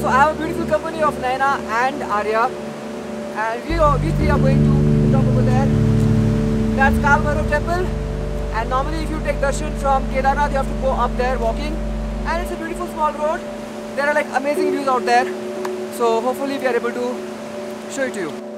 so I have a beautiful company of Naina and Arya, and we are, we three are going to the top over there. That's Kalmaro Temple, and normally if you take darshan from Kedarnath, you have to go up there walking, and it's a beautiful small road. There are like amazing views out there, so hopefully we are able to show it to you.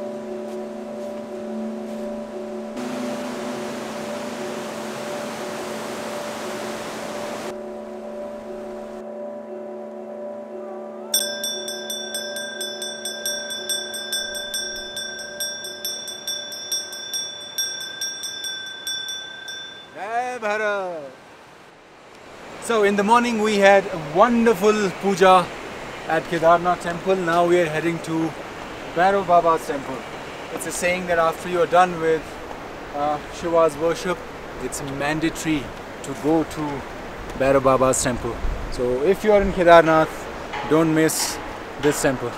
So in the morning we had a wonderful puja at Kedarnath temple. Now we are heading to Bhairav Baba's temple. It's a saying that after you are done with uh, Shiva's worship, it's mandatory to go to Bhairav Baba's temple. So if you are in Kedarnath, don't miss this temple.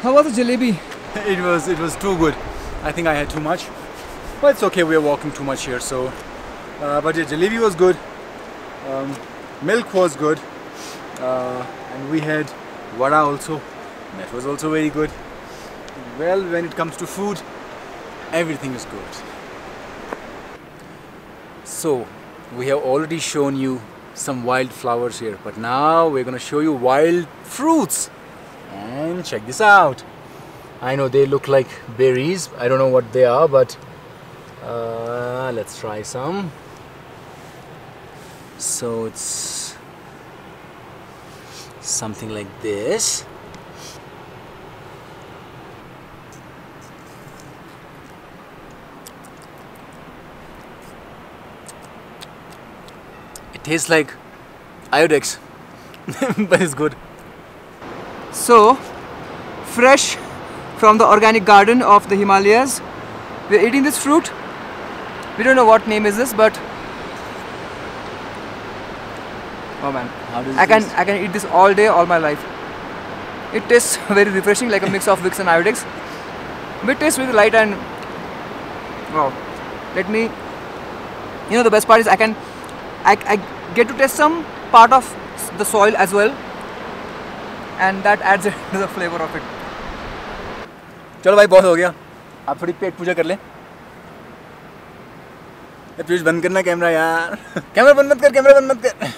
How was the jalebi? it was it was too good. I think I had too much, but it's okay. We are walking too much here, so. Uh, but the jalebi was good. Um, milk was good, uh, and we had vada also. That was also very good. Well, when it comes to food, everything is good. So, we have already shown you some wild flowers here, but now we're gonna show you wild fruits. And check this out. I know they look like berries. I don't know what they are, but uh, let's try some. So it's something like this. It tastes like Iodex, but it's good. So, fresh from the organic garden of the Himalayas. We're eating this fruit. We don't know what name is this, but oh man, How does I can taste? I can eat this all day, all my life. It tastes very refreshing, like a mix of Vicks and Iodex. Bit tastes very light and wow. Let me. You know the best part is I can I, I get to taste some part of the soil as well, and that adds it to the flavour of it चलो भाई बहुत हो गया। आप थोड़ी पेट पूजा कर लें। Please बंद करना कैमरा यार। कैमरा बंद मत कर कैमरा बंद मत कर।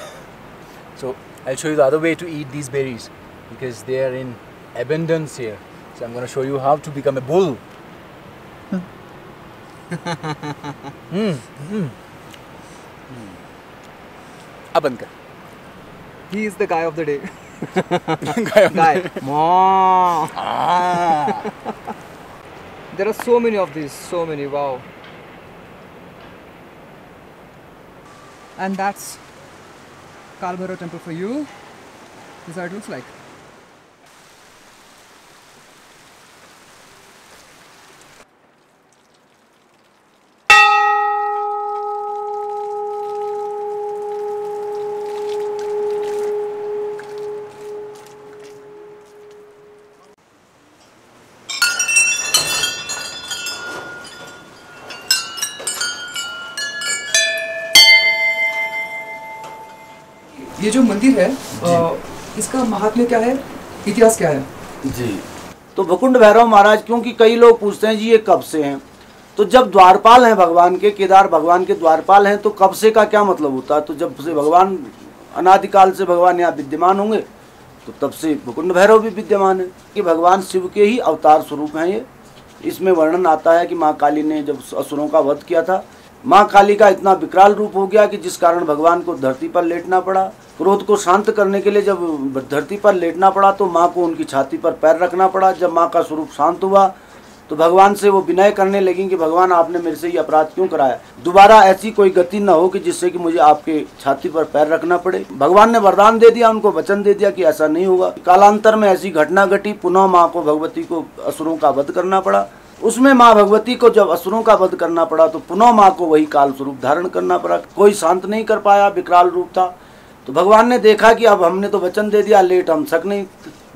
So I show you the other way to eat these berries because they are in abundance here so I am gonna show you how to become a bull hmm. hmm, hmm. अब बंद कर। He is the guy of the day. Guy of the guy. day. Mwah. Ah. There are so many of these, so many. Wow. And that's Kalbhairav temple for you. This is how it looks like. ये जो मंदिर है इसका महात्म्य क्या है? इतिहास क्या है? जी। तो भकुंड भैरव महाराज क्योंकि कई लोग पूछते हैं जी ये कब से हैं? तो जब द्वारपाल हैं भगवान के केदार भगवान के द्वारपाल हैं तो कब से का क्या मतलब होता है? तो जब से भगवान अनादिकाल से भगवान यहाँ विद्यमान होंगे तो तब से भकुंड भैरव भी विद्यमान है। कि भगवान शिव के ही अवतार स्वरूप हैं ये। इसमें वर्णन आता है कि माँ काली ने जब असुरों का वध किया था माँ काली का इतना विकराल रूप हो गया कि जिस कारण भगवान को धरती पर लेटना पड़ा। क्रोध को शांत करने के लिए जब धरती पर लेटना पड़ा तो माँ को उनकी छाती पर पैर रखना पड़ा। जब माँ का स्वरूप शांत हुआ तो भगवान से वो विनय करने लगी कि भगवान आपने मेरे से ये अपराध क्यों कराया? दोबारा ऐसी कोई गति न हो कि जिससे कि मुझे आपके छाती पर पैर रखना पड़े। भगवान ने वरदान दे दिया, उनको वचन दे दिया कि ऐसा नहीं होगा। कालांतर में ऐसी घटना घटी। पुनः माँ को भगवती को असुरों का वध करना पड़ा। उसमें माँ भगवती को जब असुरों का वध करना पड़ा तो पुनः माँ को वही काल स्वरूप धारण करना पड़ा। कोई शांत नहीं कर पाया, विकराल रूप था। तो भगवान ने देखा कि अब हमने तो वचन दे दिया, लेट हम सक नहीं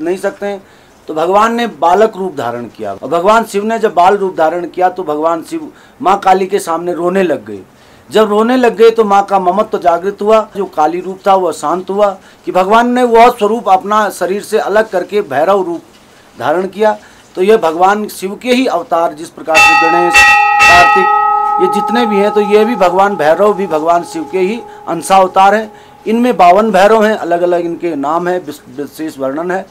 नहीं सकते हैं। तो भगवान ने बालक रूप धारण किया। और भगवान शिव ने जब बाल रूप धारण किया तो भगवान शिव माँ काली के सामने रोने लग गए। जब रोने लग गए तो माँ का ममत्व तो जागृत हुआ। जो काली रूप था, वह शांत हुआ कि भगवान ने वह स्वरूप अपना शरीर से अलग करके भैरव रूप धारण किया। तो यह भगवान शिव के ही अवतार, जिस प्रकार से गणेश, कार्तिक, ये जितने भी हैं तो ये भी भगवान भैरव, भी भगवान शिव के ही अंशावतार हैं। इनमें बावन भैरव हैं अलग अलग इनके नाम है विशेष वर्णन है।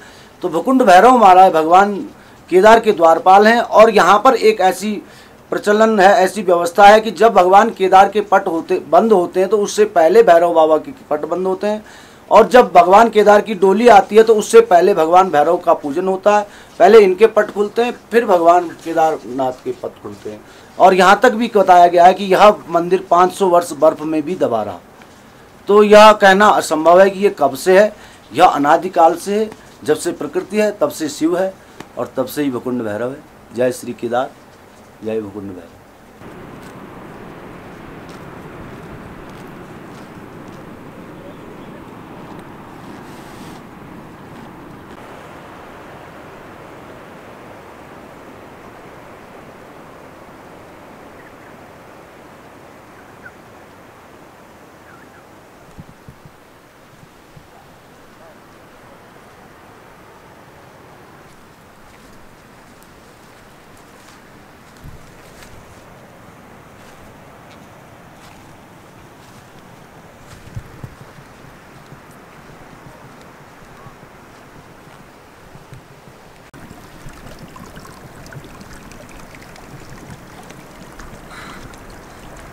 तो भकुंड भैरव महाराज भगवान केदार के द्वारपाल हैं और यहाँ पर एक ऐसी प्रचलन है, ऐसी व्यवस्था है कि जब भगवान केदार के पट होते, बंद होते हैं तो उससे पहले भैरव बाबा के पट बंद होते हैं। और जब भगवान केदार की डोली आती है तो उससे पहले भगवान भैरव का पूजन होता है। पहले इनके पट खुलते हैं, फिर भगवान केदारनाथ के पट खुलते हैं। और यहाँ तक भी बताया गया है कि यह मंदिर 500 वर्ष बर्फ़ में भी दबा रहा। तो यह कहना असंभव है कि ये कब से है? यह अनादिकाल से है। जब से प्रकृति है, तब से शिव है और तब से ही भकुंड भैरव है। जय श्री केदार, जय भकुंड Bhairav.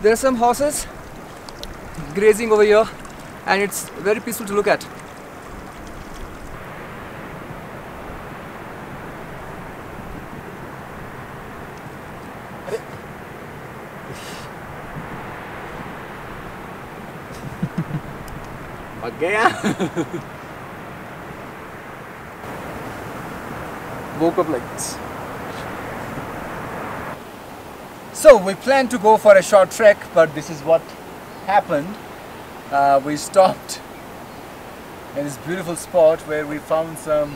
There are some horses grazing over here and it's very peaceful to look at. Woke up like this. So we planned to go for a short trek, but this is what happened. Uh, we stopped in this beautiful spot where we found some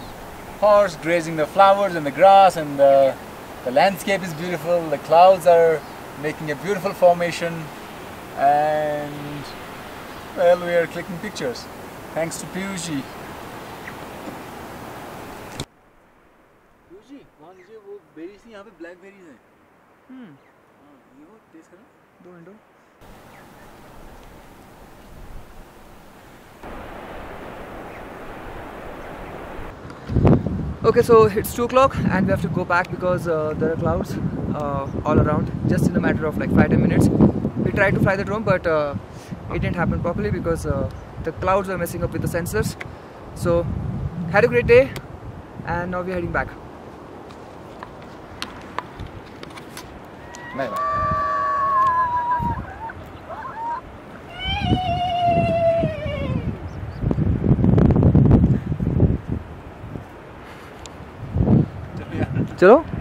horse grazing the flowers and the grass and the, the landscape is beautiful. The clouds are making a beautiful formation and well we are clicking pictures thanks to Piyush ji. वहाँ नीचे वो berries थी यहाँ पे black berries हैं Hmm. हाँ, ये वो टेस्ट करना Do window. Okay, so it's 2 o'clock and we have to go back because uh, there are clouds uh, all around just in a matter of like 5-10 minutes. We tried to fly the drone but uh, it didn't happen properly because uh, the clouds were messing up with the sensors. So, had a great day and now we're heading back. Bye bye ચલો